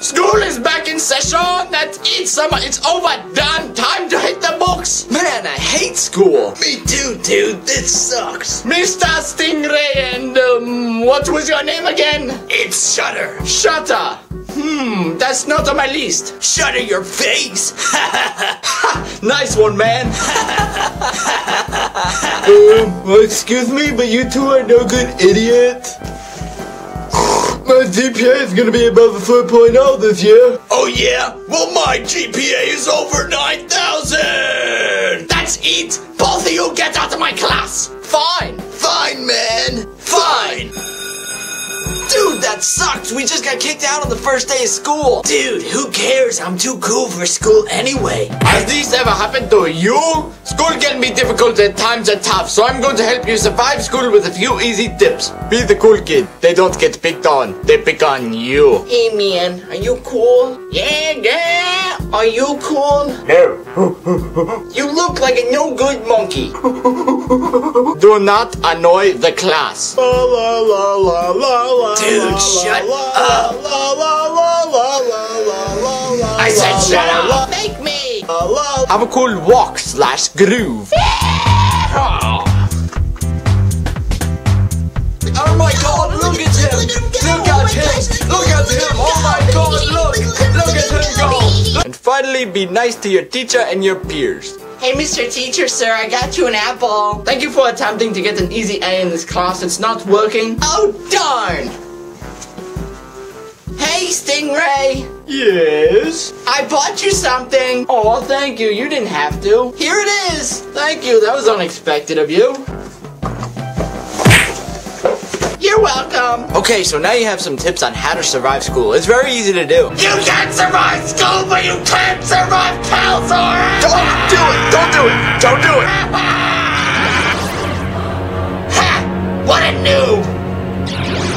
School is back in session. That's it, summer. It's overdone. Time to hit the books. Man, I hate school. Me too, dude. This sucks. Mr. Stingray and um, what was your name again? It's Shutter. Shutter. Hmm, that's not on my list. Shutter your face. Nice one, man. Um, excuse me, but you two are no good idiots. My GPA is gonna be above a 4.0 this year. oh yeah? Well, my GPA is over 9,000. That's it. Both of you get out of my class. Dude, that sucks. We just got kicked out on the first day of school. Dude, who cares? I'm too cool for school anyway. Has this ever happened to you? School can be difficult and times are tough, so I'm going to help you survive school with a few easy tips. Be the cool kid. They don't get picked on. They pick on you. Hey, man. Are you cool? Yeah, yeah. Are you cool? No. You look like a no good monkey. Do not annoy the class. La la la la la la. Dude, shut up. I I said shut up. Make me. Have a cool walk slash groove. Oh my god, look at him. Look at him. Look at him. Oh my god, look. Look at him go. And finally, be nice to your teacher and your peers. Hey, Mr. Teacher, sir, I got you an apple. Thank you for attempting to get an easy A in this class. It's not working. Oh, darn. Hey, Stingray! Yes? I bought you something! Oh, thank you. You didn't have to. Here it is! Thank you. That was unexpected of you. You're welcome. Okay, so now you have some tips on how to survive school. It's very easy to do. You can survive school, but you can't survive Kalsor! Eh? Don't do it! Don't do it! Don't do it! ha! What a noob!